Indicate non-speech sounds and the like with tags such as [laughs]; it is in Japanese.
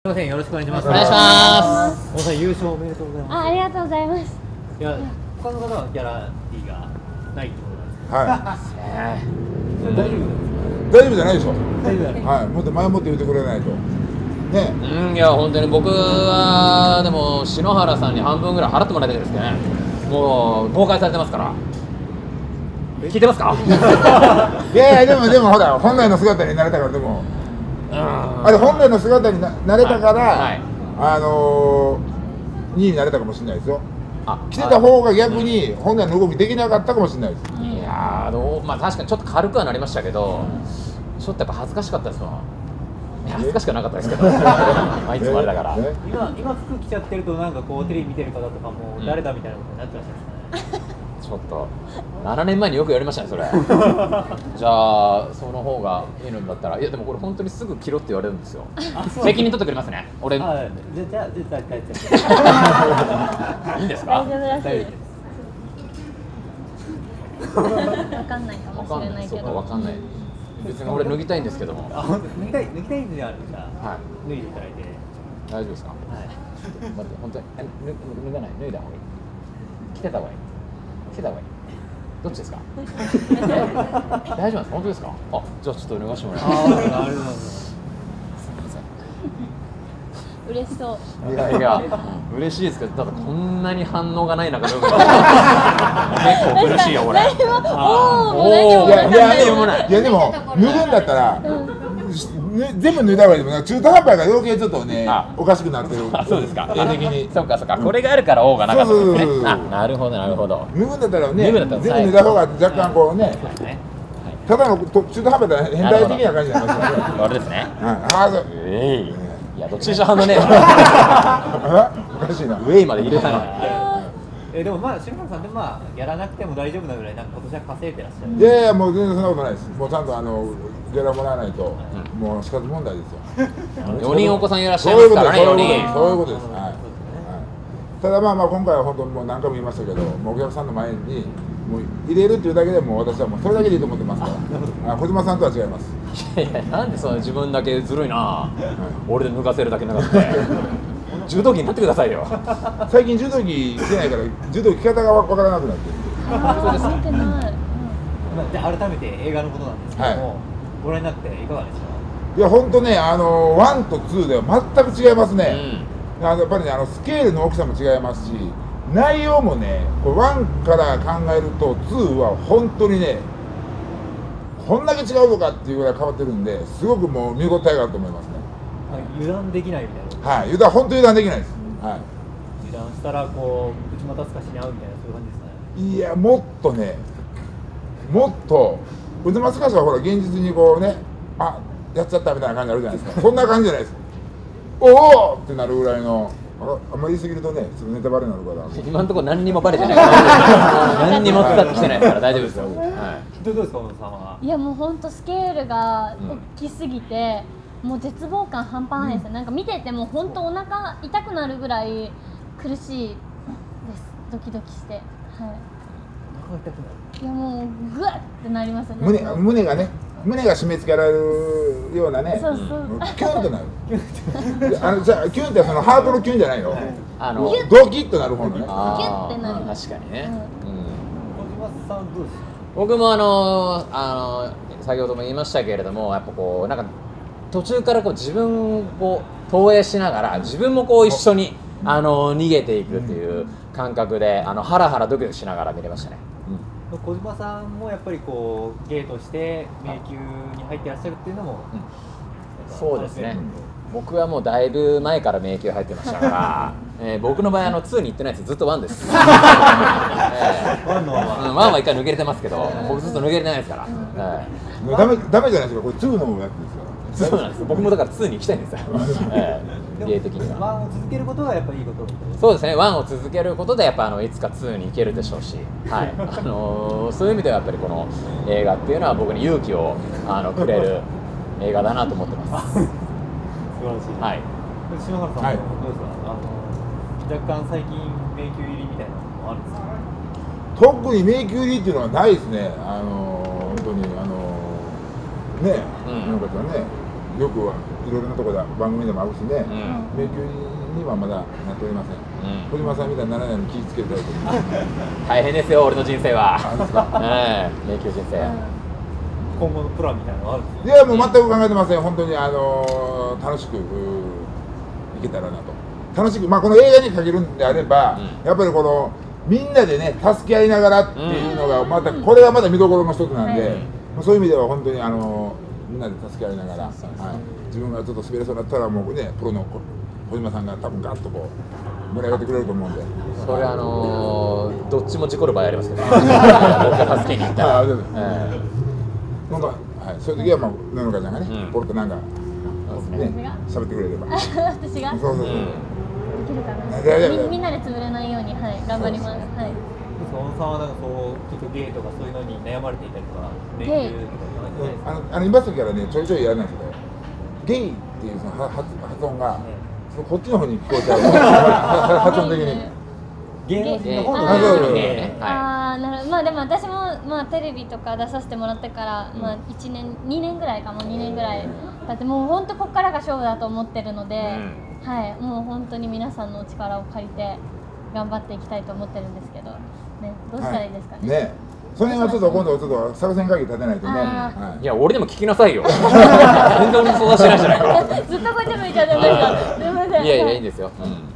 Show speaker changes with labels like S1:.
S1: すみません、よろしくお願いします。
S2: お願いします
S1: 大さん優勝おめでとうござい
S3: あ、
S1: ま
S3: ありがとうございます。
S1: す。いや、他の方はギャラリーがないってことなんです
S4: は
S2: ね
S1: それ大丈夫です
S4: い。大丈夫じゃないでしょ。
S1: 大丈夫だね。
S4: はい。もっと前もって言ってくれないと。ね。
S2: うんいや本当に僕はでも篠原さんに半分ぐらい払ってもらいたいですねもう公開されてますから聞いてますか？[laughs]
S4: いやいやでもでもほら本来の姿になれたからでも
S2: うん
S4: あれ本来の姿にななれたから、
S2: はい。
S4: あのー、2位になれたかもしれないですよ。
S2: あ
S4: 来てた方が逆に本来の動きできなかったかもしれないです。
S2: いやーどうまあ確かにちょっと軽くはなりましたけどちょっとやっぱ恥ずかしかったですもん恥ずかしくはなかったですけど。[laughs] まあいつもあれだから、
S4: ね
S1: 今、今服着ちゃってると、なんかこうテレビ見てる方とかも、
S2: うん。
S1: 誰だみたいなことになってらっしゃるんですかね。
S2: ちょっと7年前によくやりましたねそれ。[laughs] じゃあその方がいいのだったらいやでもこれ本当にすぐ着ろって言われるんですよ。責任取ってくれますね俺。い。
S1: あ、じゃ、じゃあ、じゃあ、大丈夫。[laughs]
S2: いんですか？
S3: 大丈夫らしい
S1: です。
S3: わかんないか
S2: わ
S3: も
S2: かんないそう
S3: しれないけど。
S2: かわかんない。別に俺脱ぎたいんですけども。
S1: あ、本当脱ぎたい、脱ぎたいんであるじゃあ、
S2: はい。
S1: 脱いでいただいて。
S2: 大丈夫ですか？
S1: はい。
S2: 待って本当に脱がない？脱いだ方がいい。着てた方がいい着てた方がいい。どっちですか？え [laughs] 大丈夫ですか？本当ですか？あじゃあちょっと脱がしてもらいます。
S1: あ、ありがとうございます。
S2: すみません。
S3: 嬉しそう。
S2: いやいや、嬉しいですけど、ただこんなに反応がない中で結構苦しいよ、これ。
S3: 何も、おお、もう何もない。
S2: やいやもない
S4: いやでも脱ぐんだったら、ね、全部脱いだ方がいいでもな中途半端が余計ちょっとね
S2: あ
S4: おかしくなってる
S2: あ、そうですか。
S4: 絵的に
S2: そうか、そうか、これがあるから、王がなかったんです
S4: そうそうそうそう。
S2: ねあ、なるほど、なるほど。
S4: 脱ぐんだったらね
S2: 脱ぐんだったら
S4: 全部脱いだ方が若干こうね
S2: ね。
S4: ただのと中途半端な変態的な感じになりますよね
S2: これですね。
S4: はいあーそう
S2: えい。いや、どっちにしろ反応ね。
S4: あ [laughs] おかしいな
S2: ウェイまで入れたのに。
S1: え、でも、まあ、篠原さんで、まあ、やらなくても大丈夫なぐらい、なんか今年は稼いでらっしゃる。
S4: いやいやもう全然そんなことないですもうちゃんとあのギャラもらわないと、もう死活問題ですよ。[laughs]
S2: 4人お子さんいらっしゃいますからね、4
S4: そういうこと
S2: 人。
S4: そういうことです、はい。はい。ただまあまあ今回は本当にもう何回も言いましたけどもうお客さんの前にもう入れるっていうだけでもう私はもうそれだけでいいと思ってますから。あ小島さんとは違います。
S2: いやいや、なんでその自分だけずるいな。俺で脱がせるだけ脱がせて。[laughs] 柔道着になってくださいよ。
S4: 最近柔道着着てないから柔道着方がわからなくなってる。
S3: あー見てない。
S1: まあ、じゃあ、改めて映画のことなんですけども、
S4: は
S1: ご覧になっていかがでした？か。
S4: いや本当ねあの1と2では全く違いますね、
S2: う
S4: あのやっぱりねあのスケールの大きさも違いますし内容もねこれ1から考えると2は本当にねこんだけ違うのかっていうぐらい変わってるんですごくもう見応えがあると思いますね
S1: まあ油断できないみたいな。
S4: はい油断本当に油断できないです、は
S1: 油断したら、こう、内股すかしに合うみたいな、そういう感じですね？
S4: い、いやもっとねもっと渦松かしはほら現実にこうねあやっちゃったみたいな感じになるじゃないですか。[laughs] そんな感じじゃないです。おおってなるぐらいのああんまり言い過ぎるとねちょっとネタバレになるから。[laughs]
S2: 今のところ何にもバレてない [laughs] 何にも伝わってきてないですから。大丈夫ですよ、はい、
S1: どうですか、小野さんは？
S3: いやもう本当スケールが大きすぎて、もう絶望感半端ないですよ、なんか見てても本当お腹痛くなるぐらい苦しいです。ドキドキして。はい。
S1: お腹痛くなる。
S3: いやもうグワッってなりますよね。
S4: 胸胸がね胸が締め付けられるようなね
S3: そうそう。
S4: キュンとなる。[laughs] あのじゃあキュンってそのハートのキュンじゃないの？
S2: あの
S4: ドキッとなる方のね。
S2: あー
S3: キュッてなる。
S2: 確かにね、うん。
S1: 小島さん、どうですか？
S2: 僕もあのあの先ほども言いましたけれどもやっぱこうなんか途中からこう自分を投影しながら自分もこう一緒にあの逃げていくっていう感覚であのハラハラドキドキしながら見れましたね。
S1: 小島さんもやっぱりこうゲートして迷宮に入ってらっしゃるっていうのも、
S2: そうですね。僕はもうだいぶ前から迷宮入ってましたから、[laughs] えー僕の場合あの2に行ってないですずっと1です、[laughs] えー
S1: ワンのまま
S2: うん、1は一回抜けれてますけど僕ずっと抜けれてないですから、はい
S4: もうダメダメじゃないですか。これ2のやつですから
S2: そうなんです。僕もだから2に行きたいんですよ、[laughs] えー、芸的には。
S1: ワンを続けることがやっぱりいいこと。
S2: そうですね。1を続けることでやっぱあのいつか2に行けるでしょうし、[laughs] はい。あのーそういう意味ではやっぱりこの映画っていうのは僕に勇気をあのくれる映画だなと思ってます。
S1: 素晴らしい、
S2: はい。
S1: 篠原さんも
S4: はい。
S1: どうですか、あの若干最近迷宮入りみたいなのもあるんですか？
S4: 特に迷宮入りっていうのはないですね。あの本当にあのね
S2: うん。
S4: なんかねよくはいろいろなところで番組でもあるしね、
S2: うん。
S4: 迷宮にはまだなっておりません、
S2: うん。
S4: 小島さんみたいにならないように気をつけていただいて
S2: 大変ですよ俺の人生は。
S4: あですか。
S2: え [laughs] え迷宮人生、
S1: 今後のプランみたいなのがあるんです
S4: いやもう全く考えてません。本当にあのー楽しくいけたらなと。楽しくまあこの映画に限るんであれば、
S2: うん。
S4: やっぱりこのみんなでね助け合いながらっていうのがまた、これがまた見どころの一つなんで、そういう意味では本当にあのーみんなで助け合いながら、はい、自分がちょっと滑れそうになったらもうねプロのこ小島さんが多分ガッとこう盛り上げてくれると思うんで。
S2: それあのー、どっちも事故る場合ありますけどね。[laughs] 僕が助けに行ったら、え
S4: なんか、はい、そういう時は、まあ、ののかちゃんがね、
S2: うん。
S4: ポロッとなんか、ね、喋ってくれれば。
S3: 私が？
S4: そうそうそう。
S2: えうん。
S3: できるかな。みみんなで潰れないようにはい。頑張ります。はい
S1: 小野さんはなんかそうちょっとゲイとかそういうのに悩まれていたりとか迷
S3: ゲイ？
S1: 宮とかないですか？
S4: あの、あの、今時からね、ちょいちょいやらないんですけど。ゲイっていう、その、は発、発音が、そのこっちの方に聞こえちゃう。は [laughs] 発音的に。
S1: 芸能人の方の
S4: あそうそうそう。
S2: ね。は
S3: あーなるほど。まあでも私もまあテレビとか出させてもらってから、
S2: うん。
S3: まあ1年2年ぐらいかも。2年ぐらいだってもう本当ここからが勝負だと思ってるので、はい。もう本当に皆さんのお力を借りて頑張っていきたいと思ってるんですけどねどうしたらいいですかね、
S4: ね。その辺はちょっと、今度、ちょっと作戦会議立てないとね。
S3: あ
S4: はい。
S2: いや俺でも聞きなさいよ。[laughs] 全然俺に相談してないじゃないか [laughs]
S3: ずっとこっち向いちゃってましたすいません。
S2: いやいやいいんですよ、うん